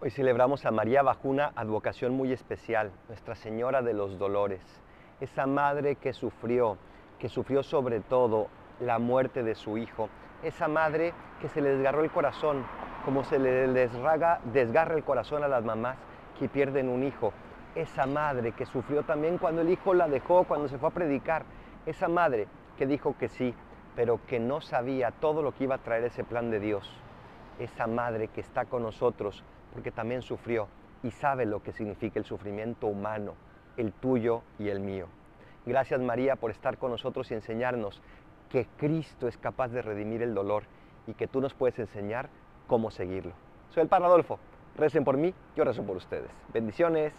Hoy celebramos a María Bajuna, advocación muy especial, Nuestra Señora de los Dolores, esa madre que sufrió, que sufrió sobre todo la muerte de su hijo, esa madre que se le desgarró el corazón, como se le desgarra el corazón a las mamás que pierden un hijo, esa madre que sufrió también cuando el hijo la dejó, cuando se fue a predicar, esa madre que dijo que sí, pero que no sabía todo lo que iba a traer ese plan de Dios, esa madre que está con nosotros porque también sufrió y sabe lo que significa el sufrimiento humano, el tuyo y el mío. Gracias María por estar con nosotros y enseñarnos que Cristo es capaz de redimir el dolor y que tú nos puedes enseñar cómo seguirlo. Soy el Padre Adolfo. Recen por mí, yo rezo por ustedes. Bendiciones.